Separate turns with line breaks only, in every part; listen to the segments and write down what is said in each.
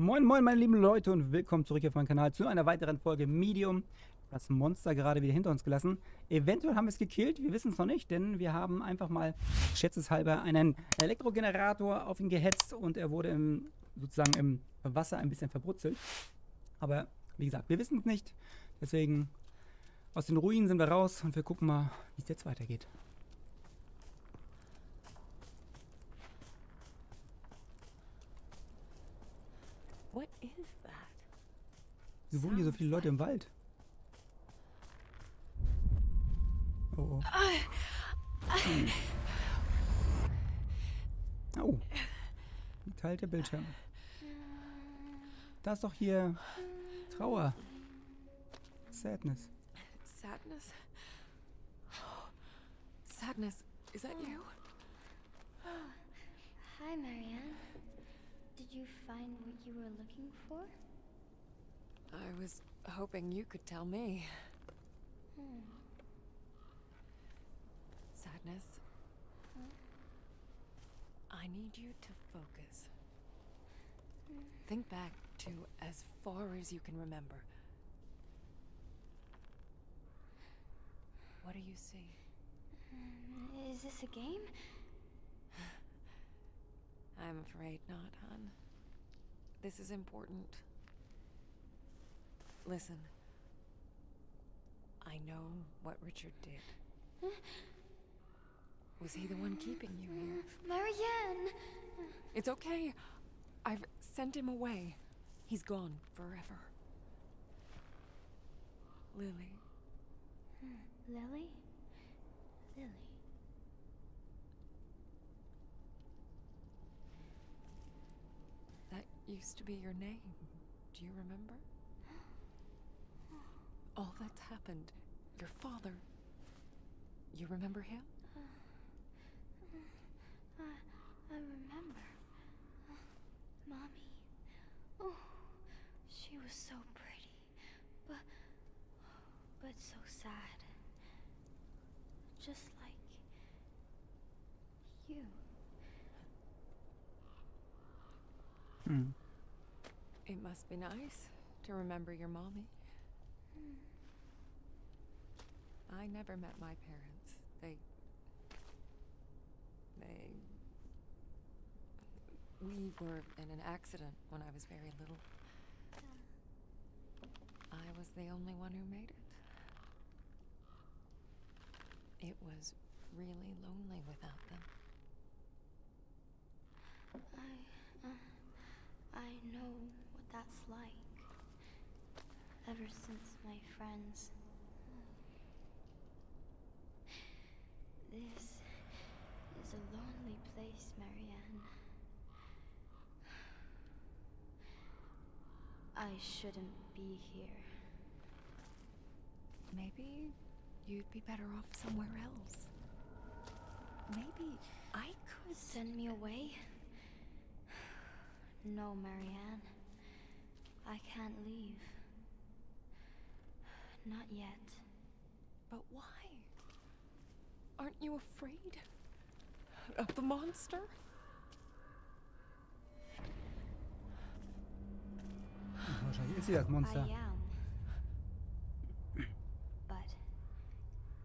Moin, moin, meine lieben Leute und willkommen zurück auf meinem Kanal zu einer weiteren Folge Medium. Das Monster gerade wieder hinter uns gelassen. Eventuell haben wir es gekillt, wir wissen es noch nicht, denn wir haben einfach mal schätzeshalber einen Elektrogenerator auf ihn gehetzt und er wurde im, sozusagen im Wasser ein bisschen verbrutzelt. Aber wie gesagt, wir wissen es nicht, deswegen aus den Ruinen sind wir raus und wir gucken mal, wie es jetzt weitergeht. Wieso wohnen hier so viele Leute im Wald? Oh. Oh. oh. Geteilte Bildschirm. Da ist doch hier Trauer. Sadness.
Sadness? Sadness, is that you? Oh.
Hi, Marianne. Did you find what you were looking for?
I was hoping you could tell me.
Hmm.
Sadness. Hmm. I need you to focus. Hmm. Think back to as far as you can remember. What do you see?
Hmm. Is this a game?
I'm afraid not, hon. This is important. Listen. I know what Richard did. Was he the one keeping you here?
Marianne!
It's okay. I've sent him away. He's gone forever. Lily.
Lily? Lily.
That used to be your name. Do you remember? all that's happened. Your father. You remember him?
Uh, uh, I remember. Uh, Mommy. Oh, she was so pretty, but, but so sad. Just like you.
Hmm.
It must be nice to remember your mommy. I never met my parents. They. They. We were in an accident when I was very little. I was the only one who made it. It was really lonely without them.
I. Uh, I know what that's like ever since my friends. This is a lonely place, Marianne. I shouldn't be here.
Maybe you'd be better off somewhere else. Maybe I could...
Send me away? No, Marianne. I can't leave. Not yet.
But why? Aren't you afraid of the monster?
Uważaj, jest jak monster.
I am. But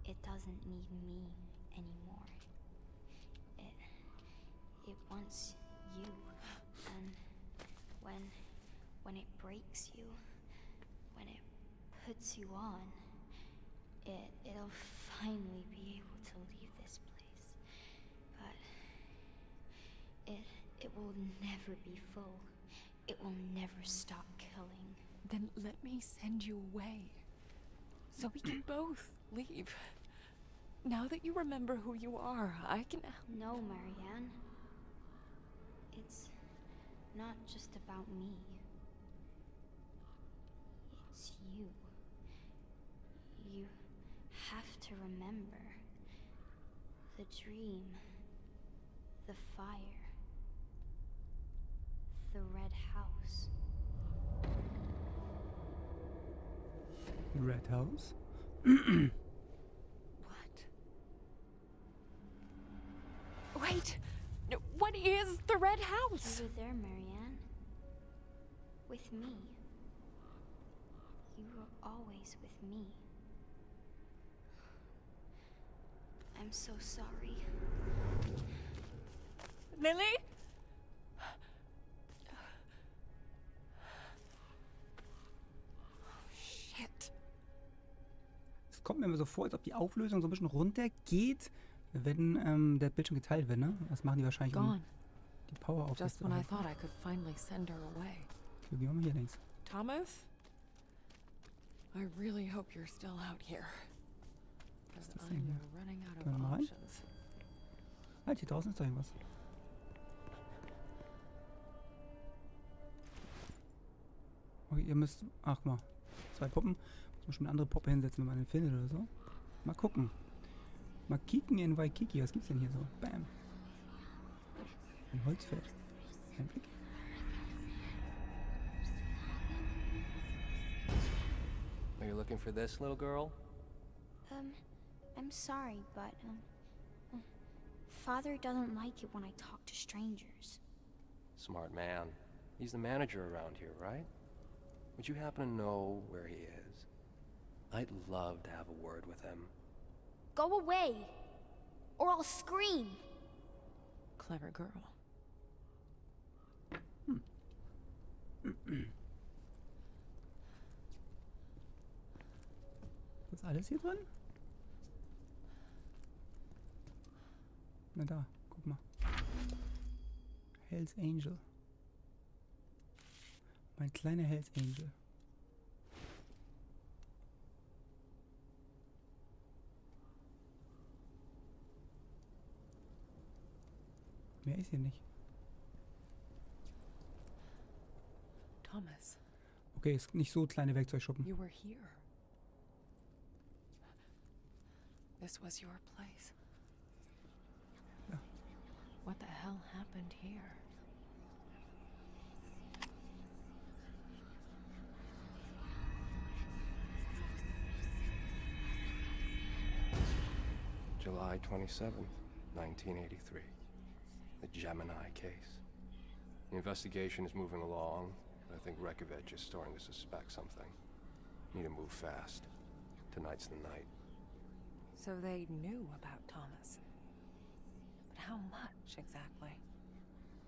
it doesn't need me anymore. It, it wants you. And when, when it breaks you, puts you on, it, it'll finally be able to leave this place. But it, it will never be full. It will never stop killing.
Then let me send you away. So we can both leave. Now that you remember who you are, I can help.
No, Marianne. It's not just about me. It's you have to remember. The dream. The fire. The red house.
Red house?
what? Wait! What is the red house?
You there, Marianne. With me. You were always with me. I'm so sorry.
Lily?
Es kommt mir immer so vor, als ob die Auflösung so ein bisschen runtergeht, wenn ähm, der Bildschirm geteilt wird, ne? Das machen die wahrscheinlich, um die Power aufzunehmen.
Just when I thought I could finally send her away.
Okay, gehen wir mal hier links.
Thomas? I really hope you're still out here. Was ist
das denn hier? Können wir mal rein? Halt, hier draußen ist doch irgendwas. Okay, ihr müsst... Ach, mal. Zwei Puppen. Muss man schon eine andere Puppe hinsetzen, wenn man den findet oder so. Mal gucken. Mal kicken in Waikiki. Was gibt's denn hier so? Bam. Ein Holzfeld. Ein Blick.
Are you looking for this little girl?
Um, I'm sorry, but um, uh, Father doesn't like it when I talk to strangers.
Smart man. He's the manager around here, right? Would you happen to know where he is? I'd love to have a word with him.
Go away, or I'll scream.
Clever girl.
Ist alles hier drin? Na da, guck mal. Hells Angel. Mein kleiner Hells Angel. Mehr ist hier nicht.
Thomas.
Okay, ist nicht so kleine Werkzeugschuppen.
You were here. This was your place. What the hell happened here?
July 27th, 1983. The Gemini case. The investigation is moving along, but I think Rekovich is starting to suspect something. Need to move fast. Tonight's the night.
So they knew about Thomas. how much exactly?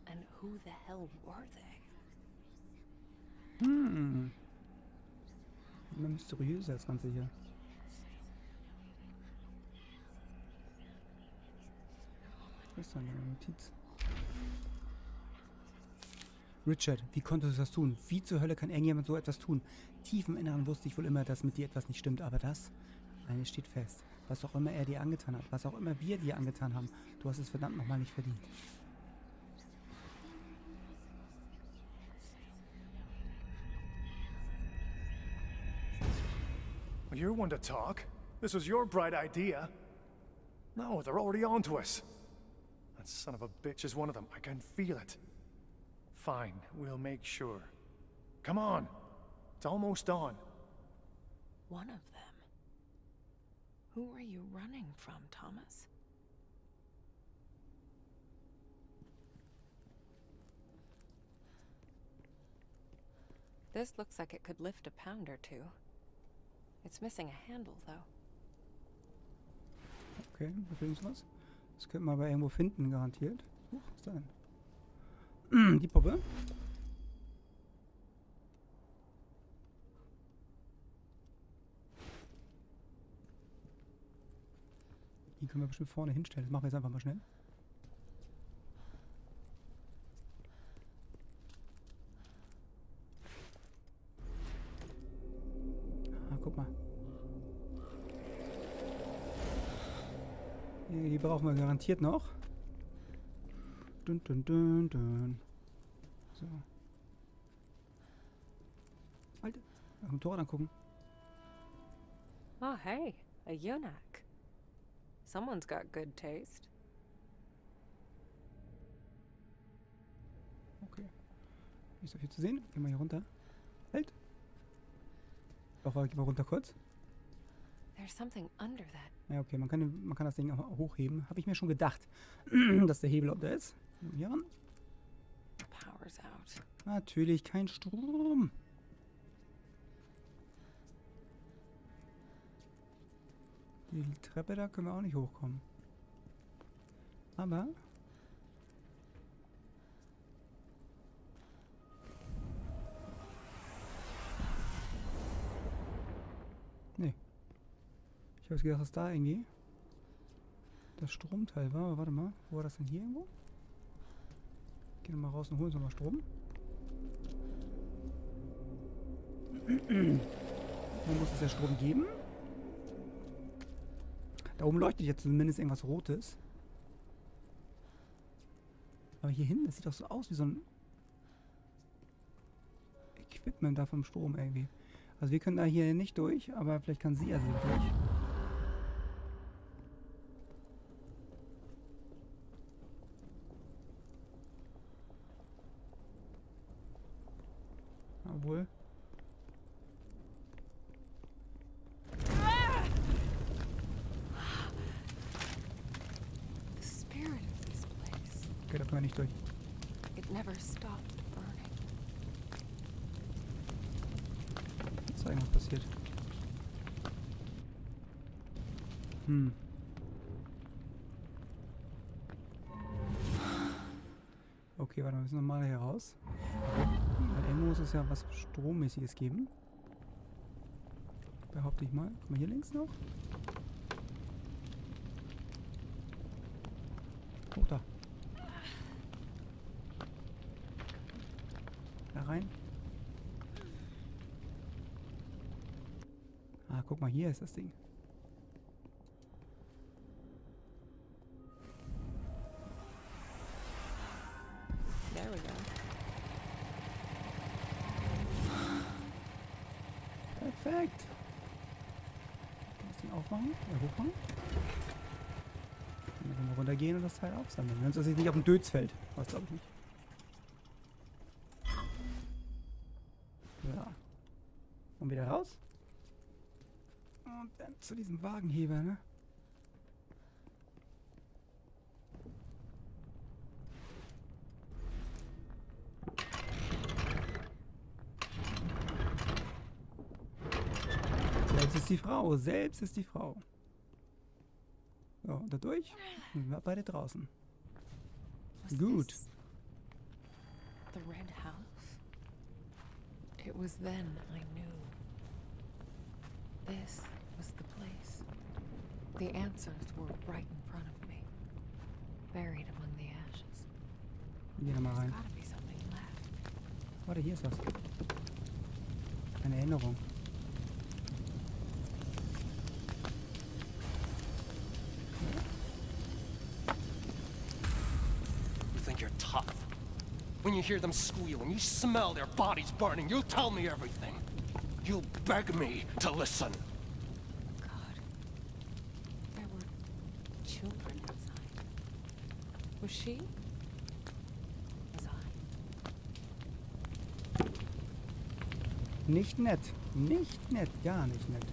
And who the hell were they?
Hm. Immer mysteriöser das Ganze hier. Das ist doch eine Notiz. Richard, wie konntest du das tun? Wie zur Hölle kann irgendjemand so etwas tun? Tief im Inneren wusste ich wohl immer, dass mit dir etwas nicht stimmt, aber das? Eines steht fest. Was auch immer er dir angetan hat, was auch immer wir dir angetan haben, du hast es verdammt nochmal nicht verdient.
you're one to talk. This was your bright idea. No, they're already on to us. That son of a bitch is one of them. I can feel it. Fine, we'll make sure. Come on. It's almost on.
One of them. Who are you running from, Thomas? This looks like it could lift a pound or two. It's missing a handle, though.
Okay, wo finden wir das? Das könnten wir aber irgendwo finden, garantiert. Huch, was denn? Die Puppe. Die können wir bestimmt vorne hinstellen. Das machen wir jetzt einfach mal schnell. Ah, guck mal. Die brauchen wir garantiert noch. Dun, dun, dun, dun. So. Alter, am äh, Tor angucken.
Oh, hey, a Yonak. Someone's got good taste.
Okay. Nicht so viel zu sehen. Gehen wir hier runter. Halt! Laura, geh mal runter kurz. Ja, okay, man kann, man kann das Ding auch hochheben. Habe ich mir schon gedacht, dass der Hebel ob da ist. Hier ran. Natürlich kein Strom. Die Treppe da können wir auch nicht hochkommen. Aber... Nee. Ich habe gedacht, dass da irgendwie das Stromteil war. Aber warte mal, wo war das denn hier irgendwo? Gehen wir mal raus und holen uns nochmal Strom. Wo muss es ja Strom geben? Da oben leuchtet jetzt zumindest irgendwas Rotes. Aber hier hinten, das sieht doch so aus wie so ein Equipment da vom Strom irgendwie. Also wir können da hier nicht durch, aber vielleicht kann sie also durch. Geht doch gar nicht durch.
Jetzt
ist irgendwas passiert. Hm. Okay, warte, wir müssen nochmal hier raus. Weil irgendwo muss es ja was Strommäßiges geben. Behaupte ich mal. Guck mal, hier links noch. Guck mal, hier ist das Ding.
There we go.
Perfekt. Kann das Ding aufmachen? Ja, hochmachen? Dann können wir runtergehen und das Teil aufsammeln. Wenn ist es nicht auf dem Dötz fällt. Was glaube ich nicht. zu diesem Wagenheber, ne? Selbst ist die Frau, selbst ist die Frau. So, dadurch sind wir beide draußen. Gut.
The Red House? It was then I knew. This was the The answers were right in front of me, buried among the ashes.
Geh to mal rein. Warte, hier ist was. Eine Erinnerung.
You think you're tough? When you hear them squeal and you smell their bodies burning, you'll tell me everything. You'll beg me to listen.
coucher.
Nicht nett. Nicht nett. Gar nicht nett.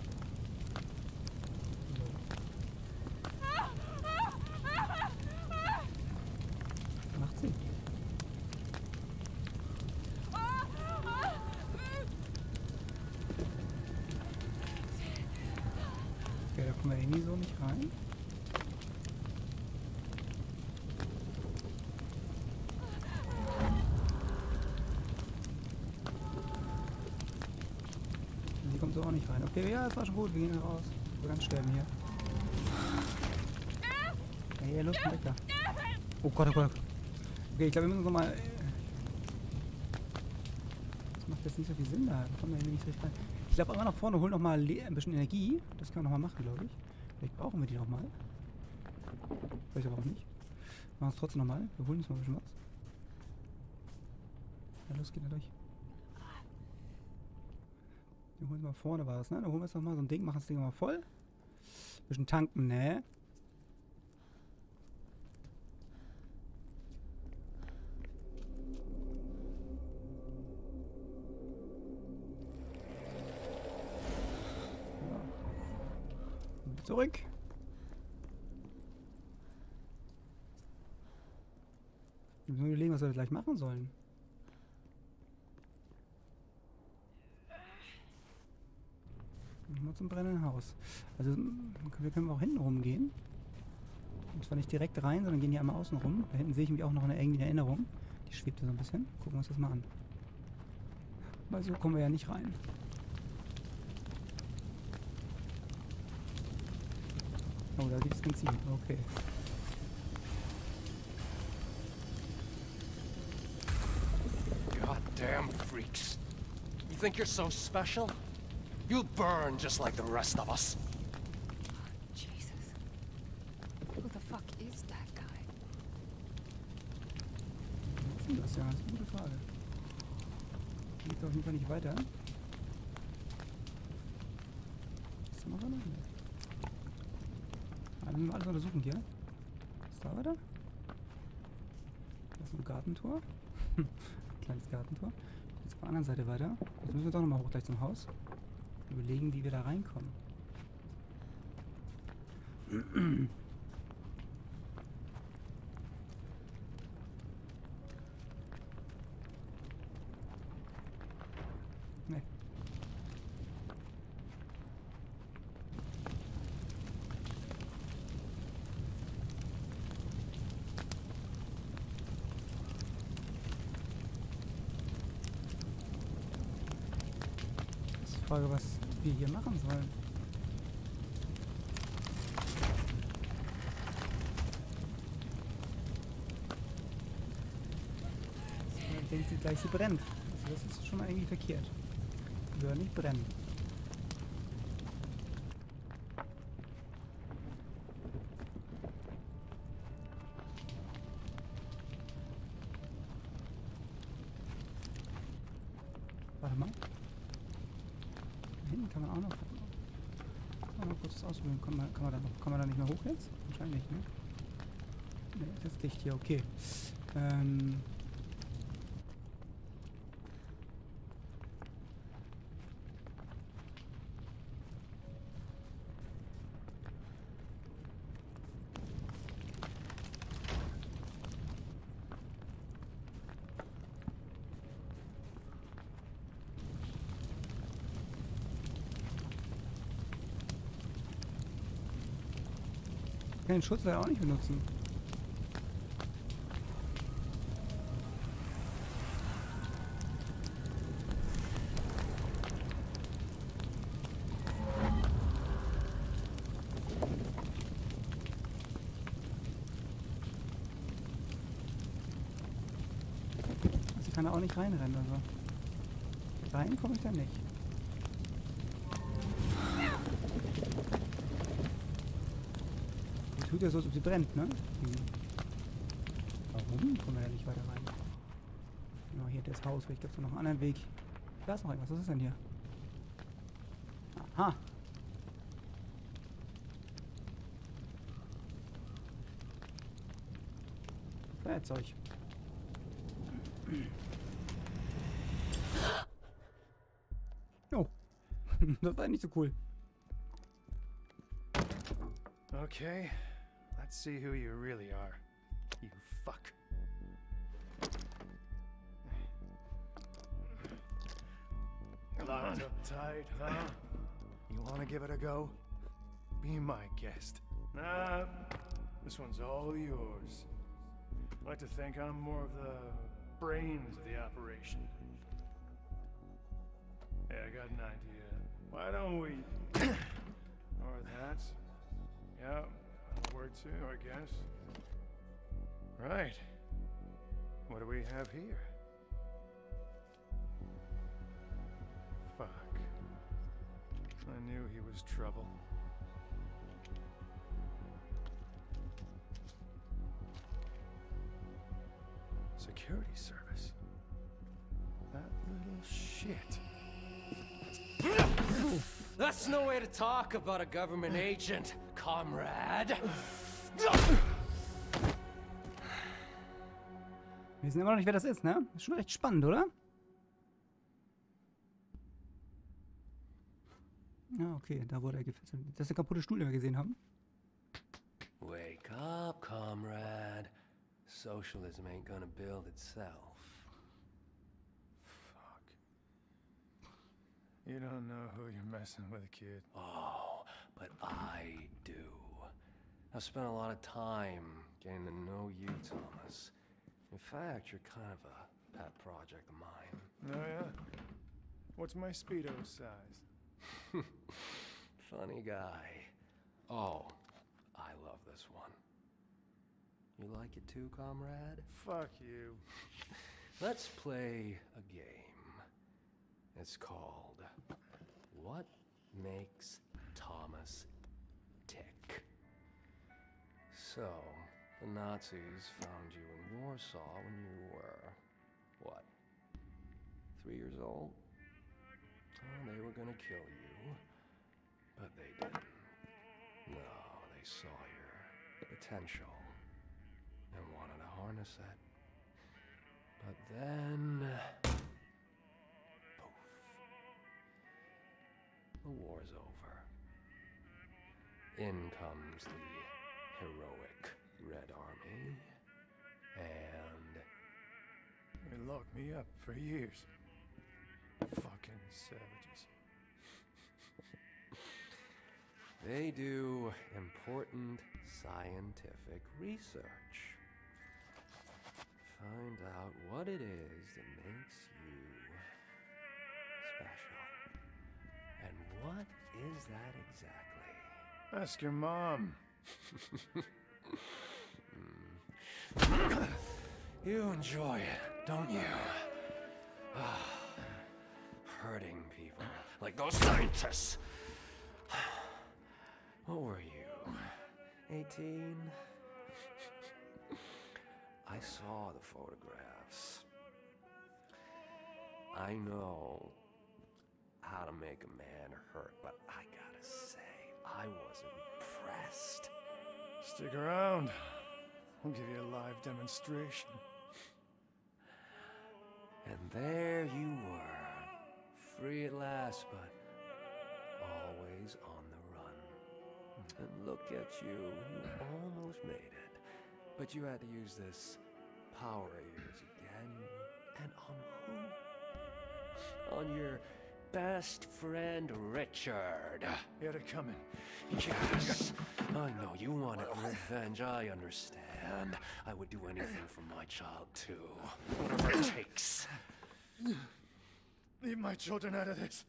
Abhebe. Ja, das war schon gut. Wir gehen raus. Wir ganz sterben hier. Hey, los, weg da. Oh Gott, oh Gott. Okay, ich glaube, wir müssen nochmal... Äh, das macht jetzt nicht so viel Sinn da. Wir kommen da nicht richtig rein. Ich glaube, einmal nach vorne holen nochmal ein bisschen Energie. Das können wir nochmal machen, glaube ich. Vielleicht brauchen wir die nochmal. Vielleicht aber auch nicht. Machen wir es trotzdem nochmal. Wir holen uns mal ein bisschen was. Ja, los, geht da durch. Wir holen es mal vorne, war das, ne? Da holen wir es nochmal so ein Ding, machen das Ding mal voll. Ein bisschen tanken, ne? Ja. Zurück. Wir müssen überlegen, was wir gleich machen sollen. Nicht nur zum brennenden Haus. Also wir können auch hinten rumgehen. Und zwar nicht direkt rein, sondern gehen hier einmal außen rum. Da hinten sehe ich mich auch noch eine irgendwie Erinnerung. Die schwebt da so ein bisschen. Gucken wir uns das mal an. Weil so kommen wir ja nicht rein. Oh, da gibt es Benzin. Okay.
God damn freaks. You think you're so special? You'll burn just like the rest of us.
Jesus. Who the fuck is that guy?
Hm, das ist ja eine gute Frage. Geht auf jeden Fall nicht weiter. Was machen wir noch? Ah, wir müssen alles untersuchen hier. Ist da weiter? Das ist ein Gartentor. Kleines Gartentor. Jetzt auf der anderen Seite weiter. Jetzt müssen wir doch nochmal hoch gleich zum Haus. Überlegen, wie wir da reinkommen. sein. Dann denkt sie gleich, sie brennt. Also das ist schon eigentlich verkehrt. Wir hören nicht brennen. ich da hoch jetzt? Wahrscheinlich, ne? Ne, das ist dicht hier, okay. Ähm, Ich kann den Schutz leider auch nicht benutzen. Also ich kann da auch nicht reinrennen oder so. Also. Rein komme ich da nicht. ja so, als ob sie brennt, ne? Warum kommen wir da nicht weiter rein? Genau, hier das Haus. Vielleicht gibt es noch einen anderen Weg. Da ist noch irgendwas. Was ist denn hier? Aha. Feuerzeug. Oh. das war nicht so cool.
Okay, Let's see who you really are. You fuck. Locked up tight, huh? You want to give it a go? Be my guest. Nah, this one's all yours. I like to think I'm more of the brains of the operation. Hey, I got an idea. Why don't we... or that. Yep, too, I guess. Right. What do we have here? Fuck. I knew he was trouble. Security service. That little shit.
That's no way to talk about a government agent, comrade.
Wir wissen immer noch nicht, wer das ist, ne? Ist schon recht spannend, oder? Ah, okay, da wurde er gefesselt. Das ist der kaputte Stuhl, den wir gesehen haben.
Wake up, comrade. Socialism ain't gonna build itself.
Fuck. You don't know who you're messing with, kid.
Oh, but I do. I've spent a lot of time getting to know you, Thomas. In fact, you're kind of a pet project of mine.
Oh, yeah? What's my Speedo size?
Funny guy. Oh, I love this one. You like it too, comrade?
Fuck you.
Let's play a game. It's called What Makes Thomas so, the Nazis found you in Warsaw when you were, what, three years old? Oh, they were gonna kill you, but they didn't. No, they saw your potential and wanted to harness it. But then, poof, the war's over. In comes the heroic, Red Army. And...
They locked me up for years. Fucking savages.
they do important scientific research. Find out what it is that makes you special. And what is that exactly?
Ask your mom.
you enjoy it, don't you? Ah, hurting people like those scientists. What were you? 18? I saw the photographs. I know how to make a man hurt, but I gotta say, I was impressed.
Stick around. we will give you a live demonstration.
And there you were, free at last, but always on the run. And look at you, you almost made it. But you had to use this power of yours again. And on who? On your best friend Richard.
You're coming.
Yes. I know you wanted revenge. I understand. I would do anything for my child too. Whatever it takes.
Leave my children out of this.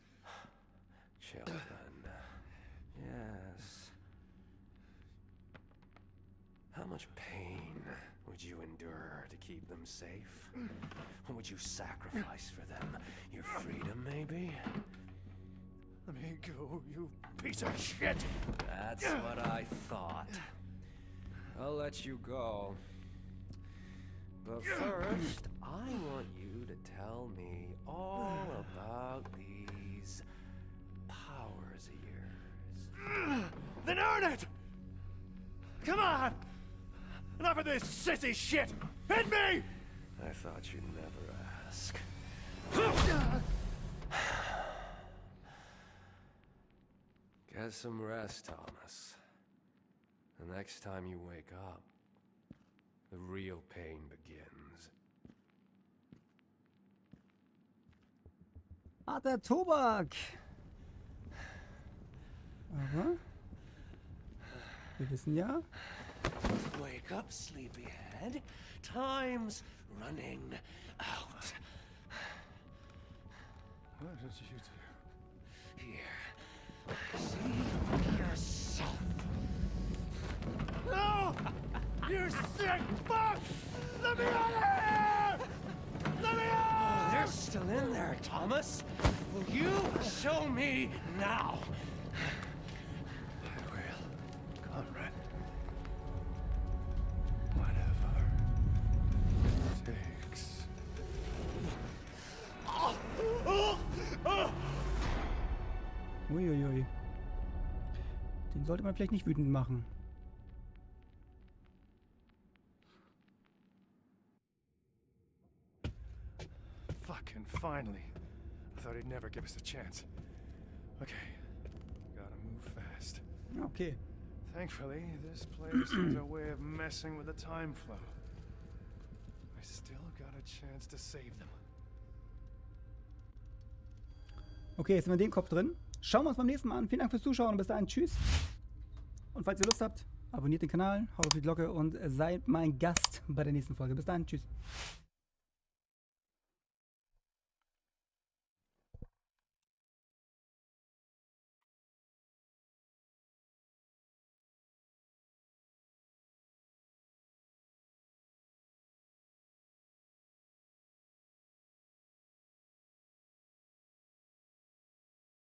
Children. Yes. How much pain would you endure to keep them safe? What would you sacrifice for them? Your freedom, maybe?
Let me go, you piece of shit!
That's what I thought. I'll let you go. But first, I want you to tell me all about these powers of yours.
Then earn it! Come on! Enough of this sissy shit! Hit me!
I thought you'd never ask. Get some rest, Thomas. The next time you wake up, the real pain begins.
Ah, der Tobak! Aha. Wir wissen ja,
Wake up, sleepyhead. Time's running out.
What did you do?
Here. See yourself.
No! you sick fuck! Let me out of here! Let me out!
they're still in there, Thomas. Will you show me now?
vielleicht nicht wütend machen.
Fucking finally. I thought he'd never give us a chance. Okay. Gotta move fast.
Okay.
Thankfully, this place is a way of messing with the time flow. I still got a chance to save them.
Okay, jetzt sind wir den Kopf drin. Schauen wir uns beim nächsten Mal an. Vielen Dank fürs Zuschauen und bis dahin. Tschüss. Und falls ihr Lust habt, abonniert den Kanal, haut auf die Glocke und seid mein Gast bei der nächsten Folge. Bis dann, tschüss.